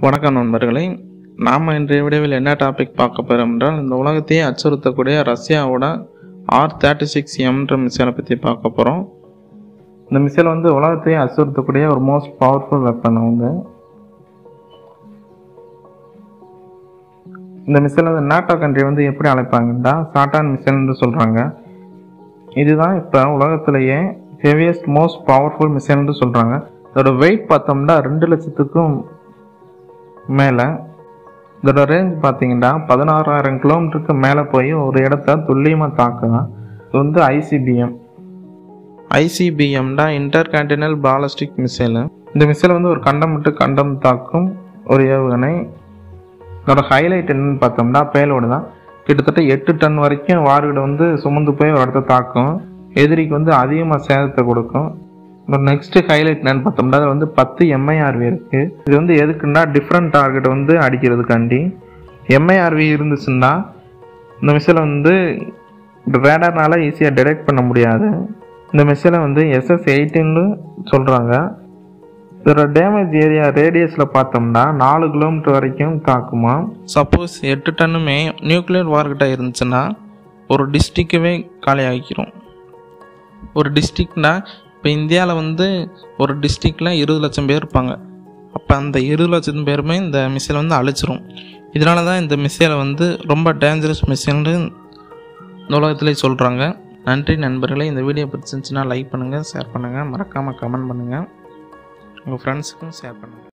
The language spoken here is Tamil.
வணக்கம் நண்பர்களே நாம் இன்றைய விடைவில் என்ன டாபிக் பார்க்க போகிறோம் என்றால் இந்த உலகத்தையே அச்சுறுத்தக்கூடிய ரஷ்யாவோட ஆர் தேர்ட்டி சிக்ஸ் எம்ன்ற மிசைலை பற்றி பார்க்க போகிறோம் இந்த மிசைல் வந்து உலகத்தையே அச்சுறுத்தக்கூடிய ஒரு மோஸ்ட் பவர்ஃபுல் வெப்பன் வந்து இந்த மிசைல் வந்து நாட்டோ கண்ட்ரி வந்து எப்படி அழைப்பாங்கன்னா சாட்டான் மிசைல்னு சொல்கிறாங்க இதுதான் இப்போ உலகத்திலேயே ஹெவியஸ்ட் மோஸ்ட் பவர்ஃபுல் மிசைல்னு சொல்கிறாங்க இதோட வெயிட் பார்த்தோம்னா ரெண்டு லட்சத்துக்கும் மேலே. இதோட ரேஞ்ச் பார்த்தீங்கன்னா பதினாறாயிரம் கிலோமீட்டருக்கு மேலே போய் ஒரு இடத்த துல்லியமாக தாக்குதான் இது வந்து ஐசிபிஎம் ஐசிபிஎம்னா இன்டர் கான்டினல் பாலஸ்டிக் மிசைல் இந்த மிசைல் வந்து ஒரு கண்டம் விட்டு கண்டம் தாக்கும் ஒரு ஏவுகணை. இதோட ஹைலைட் என்னன்னு பார்த்தோம்னா பேலோடு தான். கிட்டத்தட்ட எட்டு டன் வரைக்கும் வார்கடை வந்து சுமந்து போய் ஒரு இடத்த தாக்கும். எதிரிக்கு வந்து அதிகமாக சேதத்தை கொடுக்கும். நெக்ஸ்ட் ஹைலைட் என்னன்னு பார்த்தோம்னா அது வந்து பத்து எம்ஐஆர்வி இருக்கு. இது வந்து எதுக்குன்னா டிஃப்ரெண்ட் டார்கெட் வந்து அடிக்கிறதுக்காண்டி. எம்ஐஆர்வி இருந்துச்சுன்னா இந்த மிசைலை வந்து ரேடார்னால ஈஸியாக டிடெக்ட் பண்ண முடியாது. இந்த மிசைலை வந்து எஸ்எஸ் எயிட்டின்னு சொல்கிறாங்க இதோட டேமேஜ் ஏரியா ரேடியஸில் பார்த்தோம்னா நாலு கிலோமீட்டர் வரைக்கும் தாக்குமா. சப்போஸ் எட்டு டன்னுமே நியூக்ளியர் வார்கிட்ட இருந்துச்சுன்னா ஒரு டிஸ்ட்ரிக்கவே காலியாகிக்கிறோம் ஒரு டிஸ்ட்ரிக்ட்னா இப்போ இந்தியாவில் வந்து ஒரு டிஸ்ட்ரிக்டில் இருபது லட்சம் பேர் இருப்பாங்க. அப்போ அந்த இருபது லட்சம் பேருமே இந்த மிசைலை வந்து அழிச்சிரும். இதனால தான் இந்த மிசைலை வந்து ரொம்ப டேஞ்சரஸ் மிசைல்னு இந்த உலகத்துலேயே சொல்கிறாங்க நன்றி நண்பர்களே இந்த வீடியோ பிடிச்சிருந்துச்சுன்னா லைக் பண்ணுங்கள் ஷேர் பண்ணுங்கள் மறக்காமல் கமெண்ட் பண்ணுங்கள் உங்கள் ஃப்ரெண்ட்ஸுக்கும் ஷேர் பண்ணுங்கள்